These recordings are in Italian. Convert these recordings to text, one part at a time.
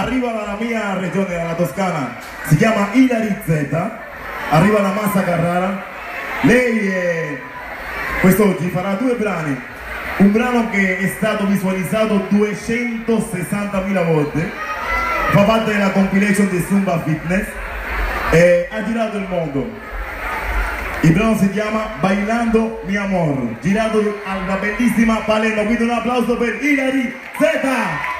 arriva dalla mia regione, dalla Toscana, si chiama Ilari Z, arriva la Massa Carrara, lei eh, quest'oggi farà due brani, un brano che è stato visualizzato 260.000 volte, fa parte della compilation di Zumba Fitness e ha girato il mondo. Il brano si chiama Bailando mi amor, girato alla bellissima Palermo, quindi un applauso per Ilari Zeta!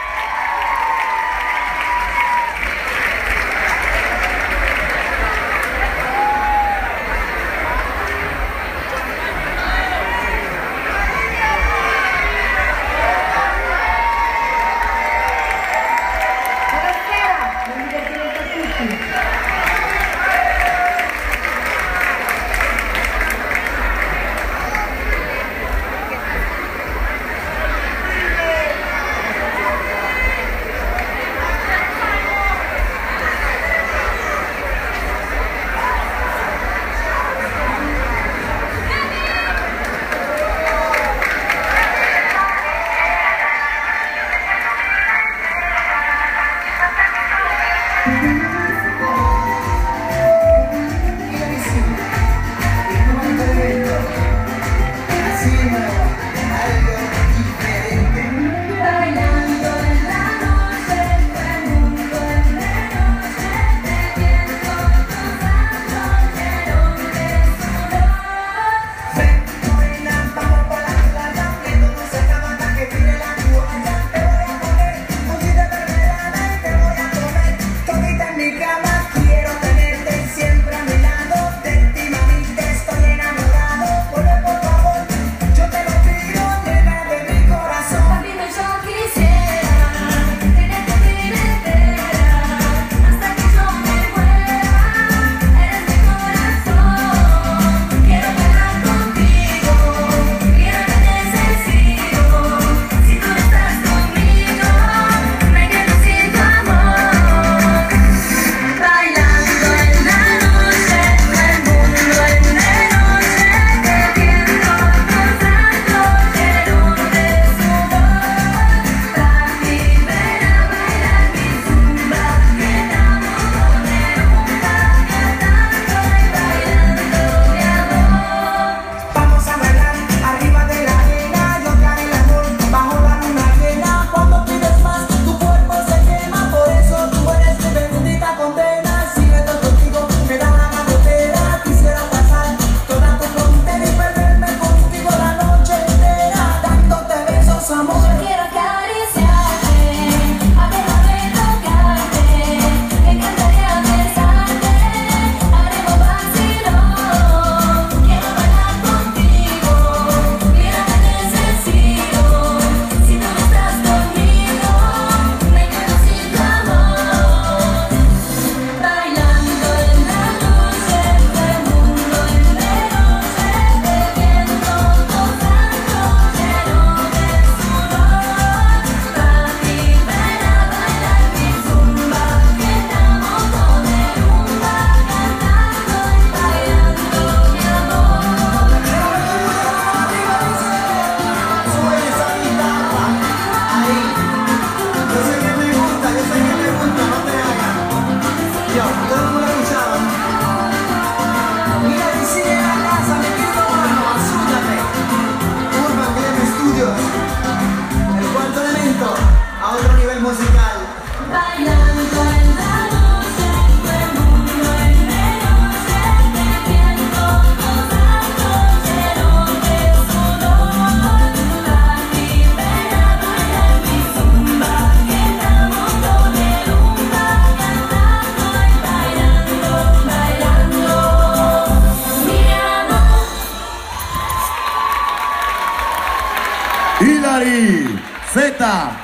Mari. Senta.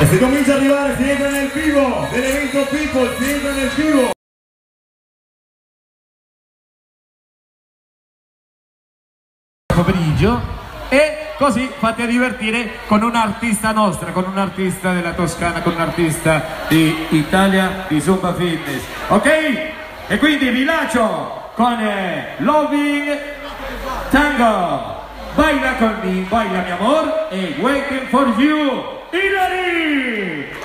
E si comincia ad arrivare, si entra nel vivo dell'evento People, si entra nel vivo. pomeriggio e così fate divertire con un'artista nostra, con un artista della Toscana, con un artista di Italia di Zumba Fitness. Ok? E quindi vi lascio con eh, Loving Tango. Baila con me, baila mi amor e waiting for you. Irani.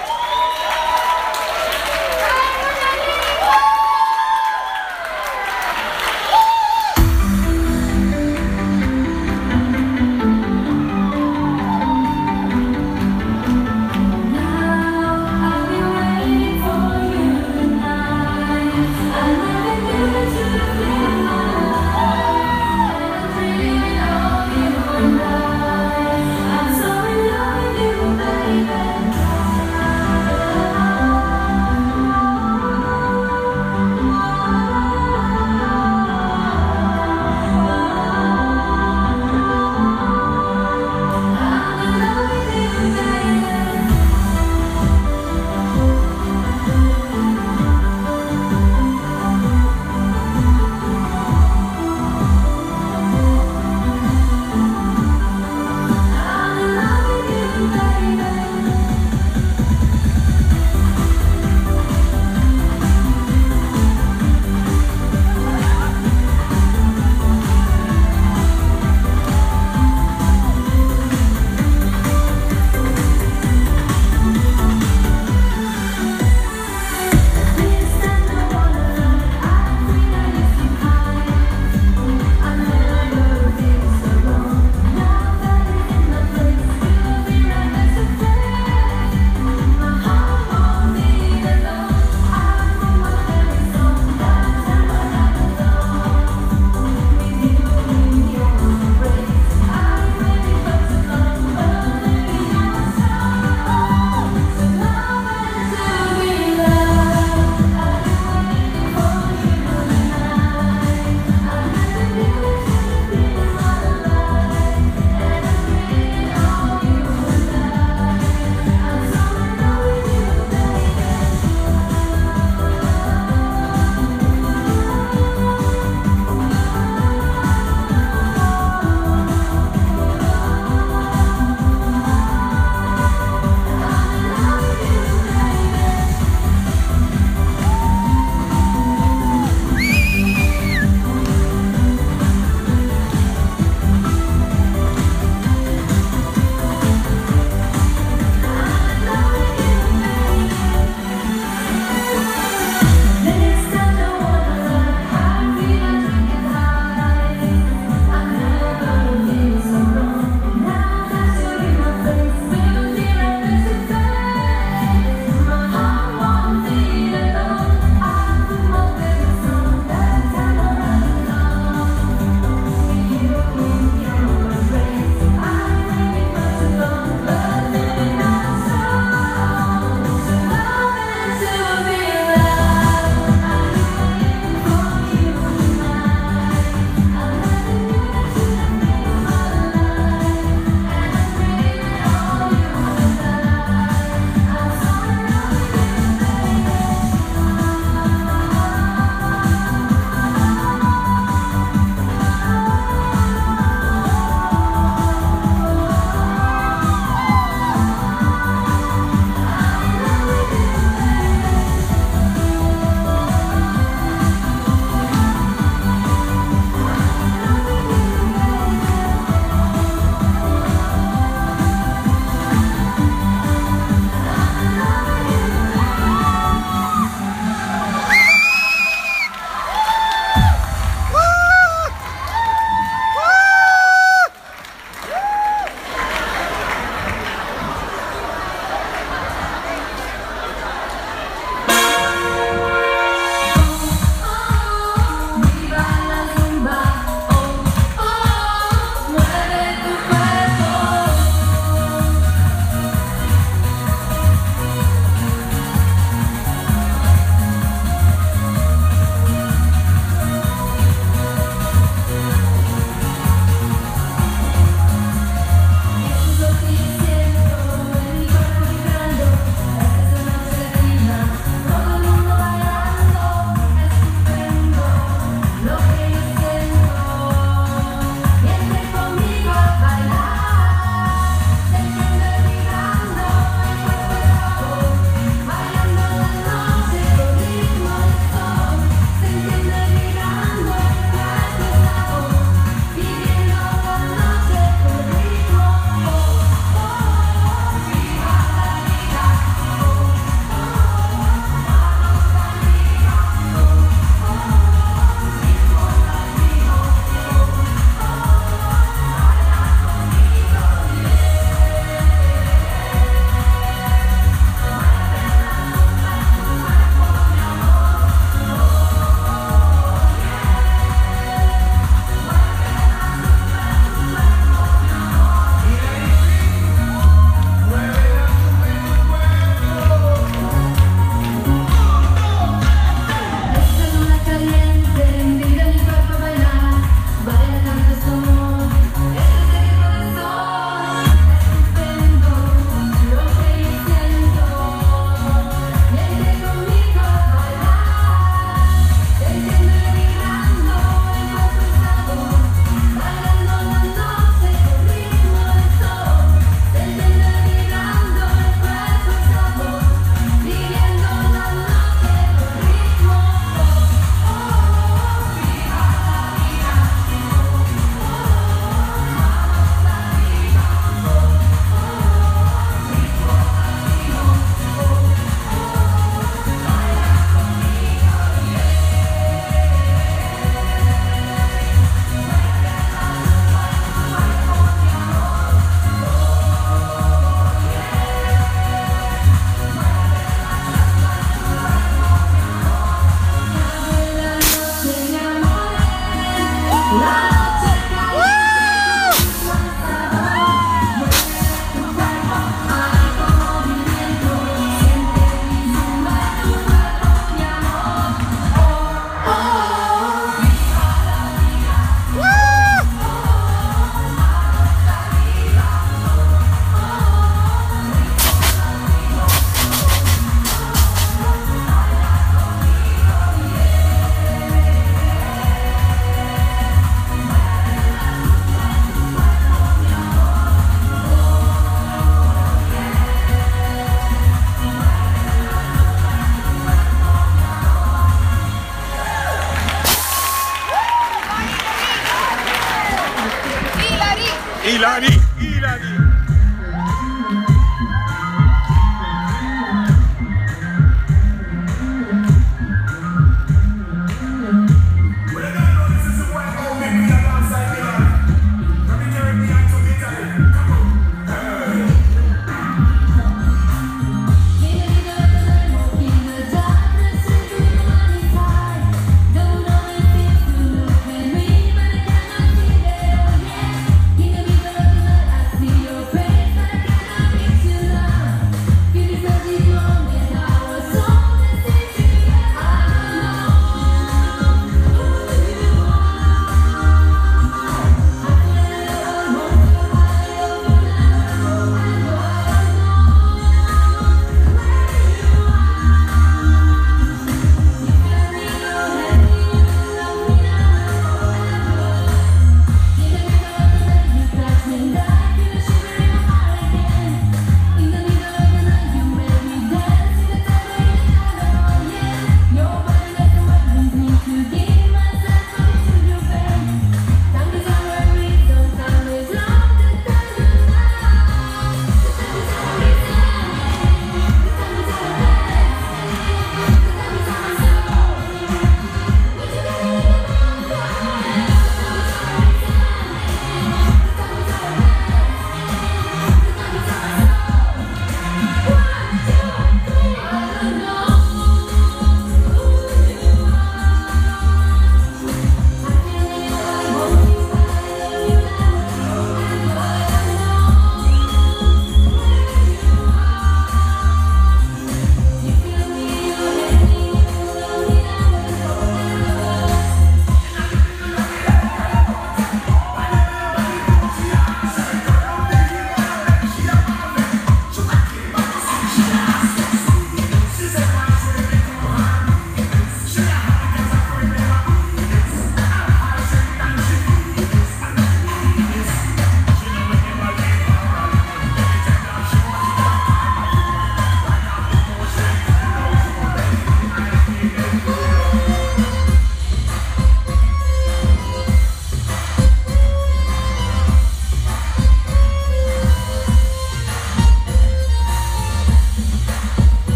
Ilari,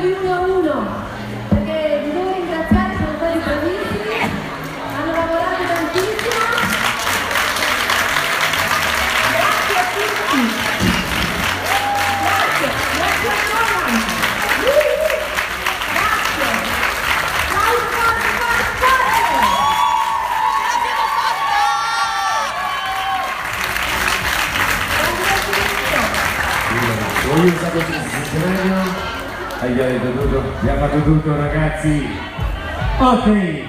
presentarveli uno a uno, perché vi devo ringraziare, sono stati bravissimi, hanno lavorato tantissimo. Grazie a tutti. Grazie, grazie ancora. Uh, Grazie. Ciao, forte, forte, forte. Voglio un sacco di Hai detto tutto? Abbiamo fatto tutto ragazzi. Ok,